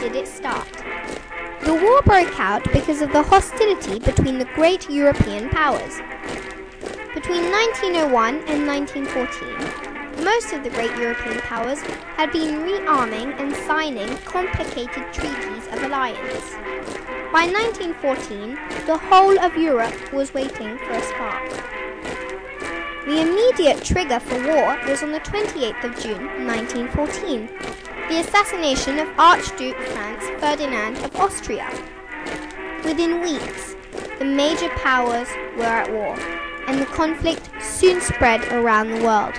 did it start. The war broke out because of the hostility between the great European powers. Between 1901 and 1914, most of the great European powers had been rearming and signing complicated treaties of alliance. By 1914, the whole of Europe was waiting for a spark. The immediate trigger for war was on the 28th of June 1914, the assassination of Archduke Franz Ferdinand of Austria. Within weeks, the major powers were at war, and the conflict soon spread around the world.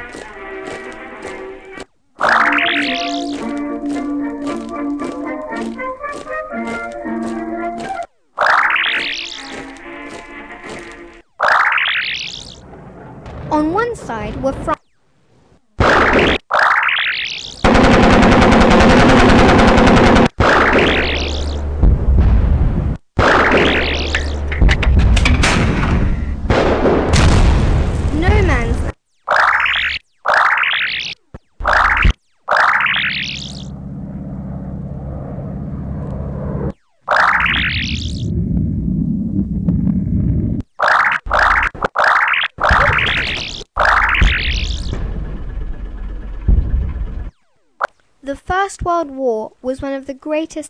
On one side were France. The First World War was one of the greatest